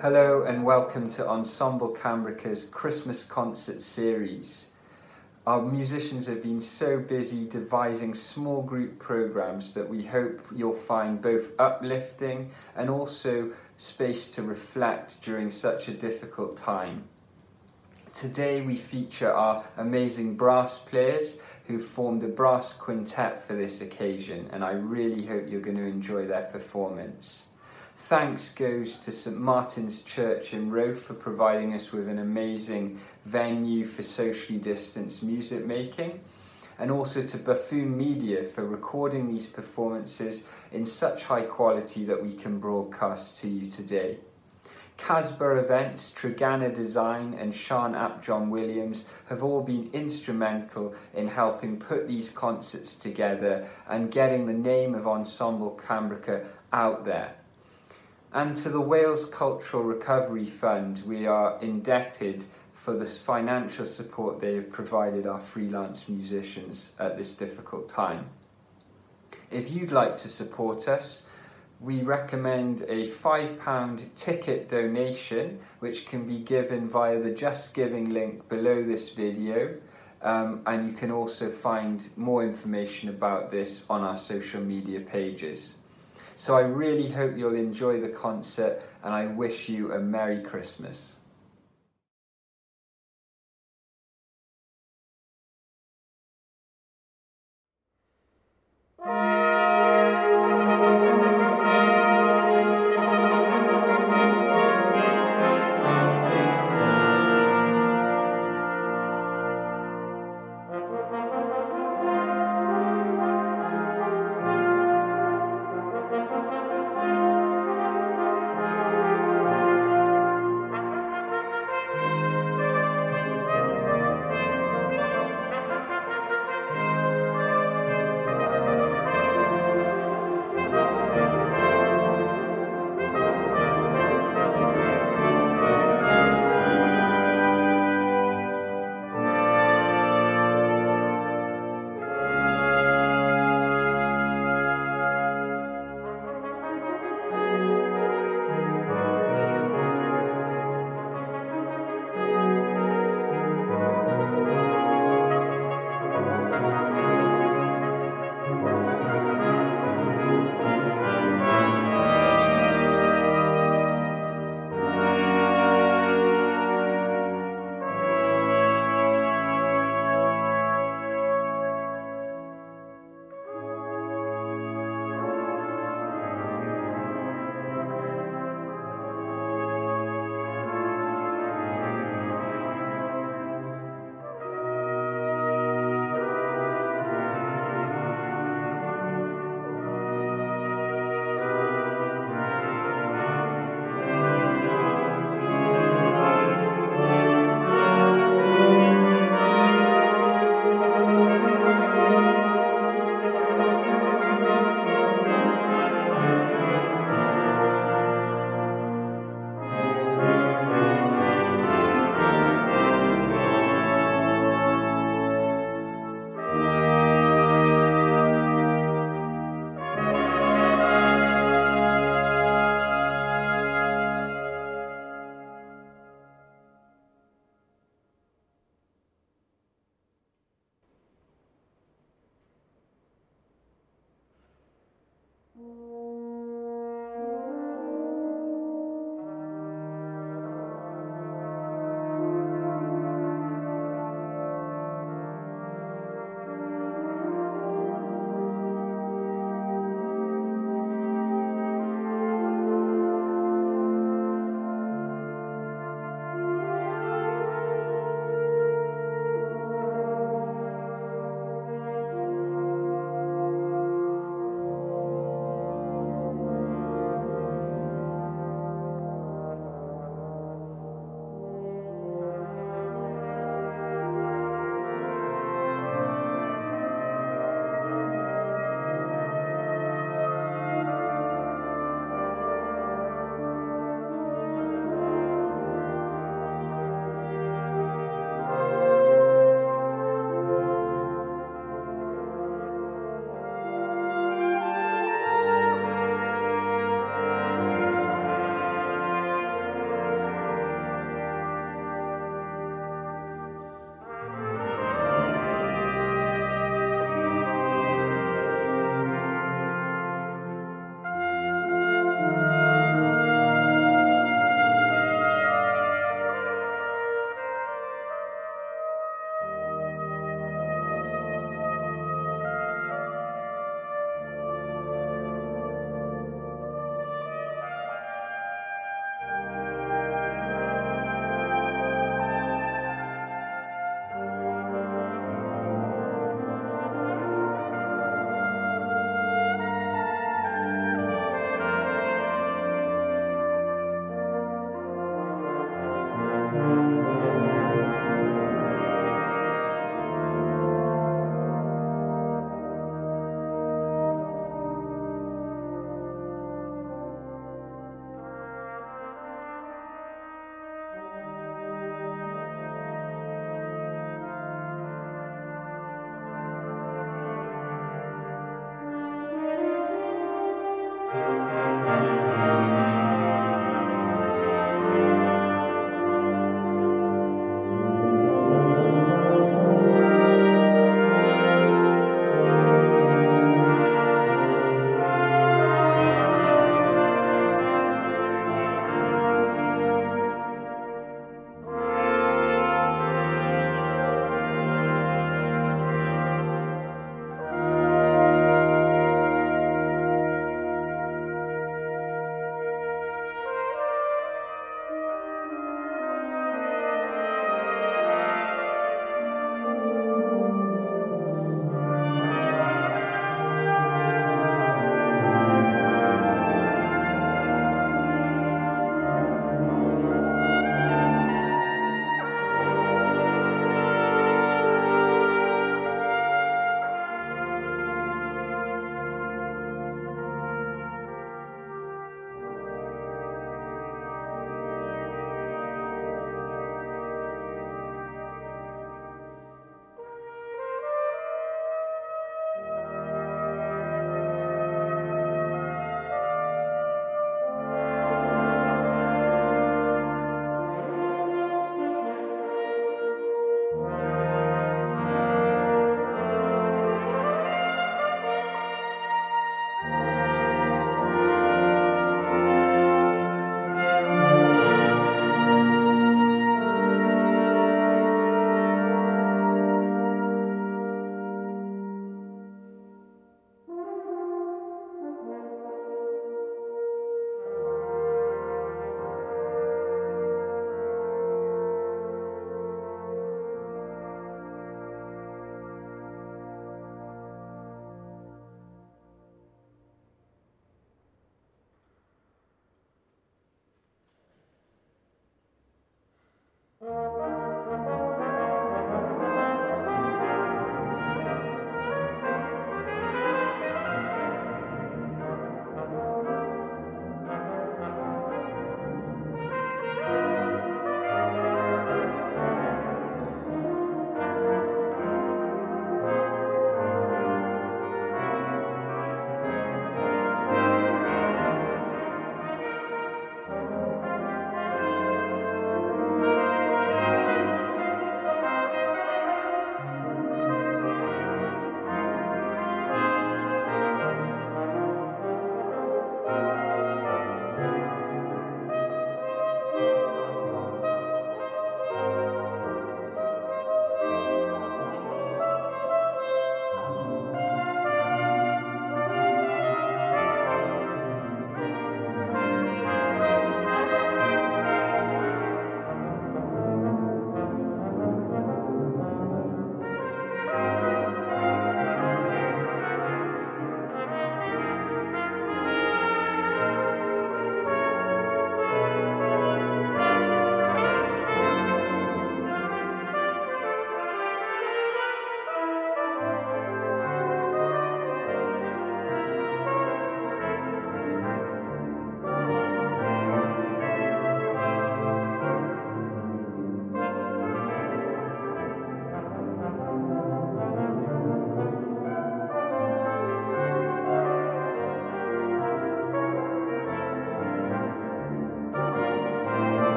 Hello and welcome to Ensemble Cambrica's Christmas concert series. Our musicians have been so busy devising small group programs that we hope you'll find both uplifting and also space to reflect during such a difficult time. Today we feature our amazing brass players who formed the brass quintet for this occasion and I really hope you're going to enjoy their performance. Thanks goes to St Martin's Church in Roath for providing us with an amazing venue for socially distanced music making and also to Buffoon Media for recording these performances in such high quality that we can broadcast to you today. Cazbah Events, Treganna Design and Sian ApJohn Williams have all been instrumental in helping put these concerts together and getting the name of Ensemble Cambrica out there. And to the Wales Cultural Recovery Fund, we are indebted for the financial support they have provided our freelance musicians at this difficult time. If you'd like to support us, we recommend a £5 ticket donation which can be given via the Just Giving link below this video um, and you can also find more information about this on our social media pages. So I really hope you'll enjoy the concert and I wish you a Merry Christmas.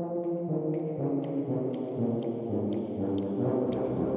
Thank you.